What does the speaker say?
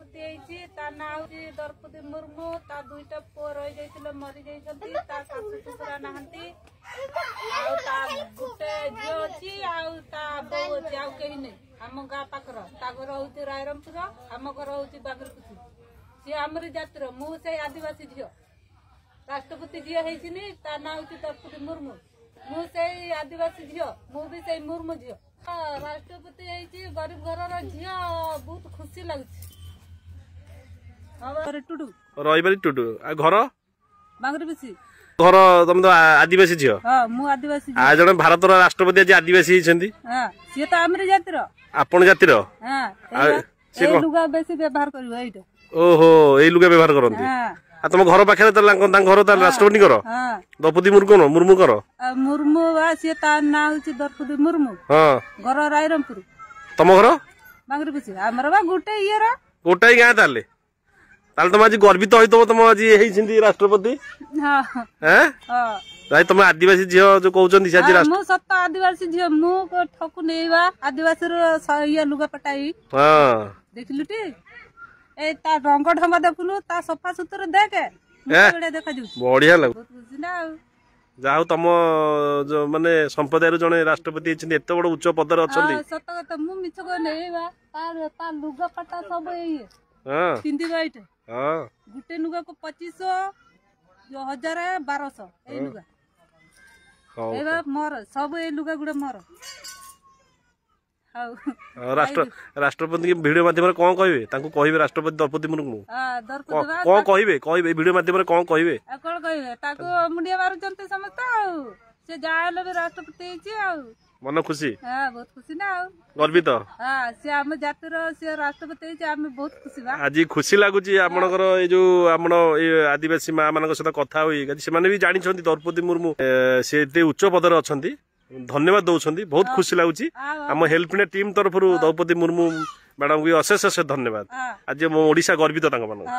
দ্রৌপদী হয়েছি তার না হচ্ছে দ্রৌপদী মুর্মু তার দুইটা পুয় রয়ে যাইছিল মরি যাই তার শাশু শ্বশুরা নাহান্তি ଆଉ ତା ଗୋଟେ ଝିଅ ଅଛି ଆଉ ତା ବୋଉ ଅଛି ଆଉ କେହି ନାହିଁ ଆମ ଗାଁ ପାଖର ତା ଘର ହଉଛି ରାଇରମପୁର ଆମ ଘର ହଉଛି ବାଗରକୁଚି ସିଏ ଆମର ଜାତିର ମୁଁ ସେଇ ଆଦିବାସୀ ଝିଅ ରାଷ୍ଟ୍ରପତି ଝିଅ ହେଇଛିନି ତା ନାଁ ହଉଛି ଦ୍ରୌପଦୀ ମୁର୍ମୁ ମୁଁ ସେଇ ଆଦିବାସୀ ଝିଅ ମୁଁ ବି ସେଇ ମୁର୍ମୁ ଝିଅ ରାଷ୍ଟ୍ରପତି ହେଇଛି ଗରିବ ଘରର ଝିଅ ବହୁତ ଖୁସି ଲାଗୁଛି রবিবারি টুটু আর ঘর ঘর তুমি তো আদিবাসী ঝিও আর জন ভারতর রাষ্ট্রপতি আজ আদিবাসী হয়েছেন আপন জাতির ওহো এই লুগা ব্যবহার করতে আর তোমার ঘর পাখে তাহলে ঘর তাহলে রাষ্ট্রপতি ঘর দ্রৌপদী মুর্মু মুর্মু ঘর মুর্মু সে তার না হচ্ছে দ্রৌপদী মুর্মু ঘর রায়রমপুর তম ঘর বাঙ্গুর পিছি আমার বা গোটে ইয়ের গোটাই গাঁ তাহলে ତାହେଲେ ତମେ ଆଜି ଗର୍ବିତ ହୋଇଥିବ ତମ ଆଜି ହେଇଛନ୍ତି ରାଷ୍ଟ୍ରପତି ଭାଇ ତମେ ଆଦିବାସୀ ଝିଅ ଯୋଉ କହୁଛନ୍ତି ଆଜି ମୁଁ ସତ ଆଦିବାସୀ ଝିଅ ମୁଁ ଠକୁ ନେଇବା ଆଦିବାସୀର ଇଏ ଲୁଗାପଟା ଏଇ ଦେଖିଲୁ ଟି ଏ ତା ରଙ୍ଗ ଢଙ୍ଗ ଦେଖୁନୁ ତା ସଫା ସୁତୁର ଦେଖେ ଦେଖାଯାଉଛି ବଢିଆ ଲାଗୁ ଯାହା ହଉ ତମ ମାନେ ସମ୍ପ୍ରଦାୟରୁ ଜଣେ ରାଷ୍ଟ୍ରପତି ହେଇଛନ୍ତି ଏତେ ବଡ ଉଚ୍ଚ ପଦରେ ଅଛନ୍ତି ସତ କଥା ମୁଁ ମିଛ କହିନେଇବା ତା ଲୁଗାପଟା ସବୁ ଇଏ हाँ। सिंधी वाइट गुटे नुगा को पच्चीस जो हजार है बारह सौ ए लुगा मोर सब ए लुगा गुड़ा मोर राष्ट्र राष्ट्रपति भिडियो माध्यम कौन कहे कहे राष्ट्रपति द्रौपदी मुर्मू कौन कहे कहे भिडियो माध्यम कौन कहे कौन कहे मुंडिया मारुंट समस्त से जहाँ भी राष्ट्रपति ମନ ଖୁସି ଗର୍ବିତ ଆଜି ଖୁସି ଲାଗୁଛି ଆପଣଙ୍କର ଏ ଯୋଉ ଆମର ଆଦିବାସୀ ମା ମାନଙ୍କ ସହିତ କଥା ହୋଇ ସେମାନେ ବି ଜାଣିଛନ୍ତି ଦ୍ରୌପଦୀ ମୁର୍ମୁ ସେ ଏତେ ଉଚ୍ଚ ପଦରେ ଅଛନ୍ତି ଧନ୍ୟବାଦ ଦଉଛନ୍ତି ବହୁତ ଖୁସି ଲାଗୁଛି ଆମ ହେଲ୍ପିନେ ଟିମ୍ ତରଫରୁ ଦ୍ରୌପଦୀ ମୁର୍ମୁ ମ୍ୟାଡମ୍ ଅଶେଷ ଅଶେଷ ଧନ୍ୟବାଦ ଆଜି ମୁଁ ଓଡ଼ିଶା ଗର୍ବିତ ତାଙ୍କ ମାନଙ୍କୁ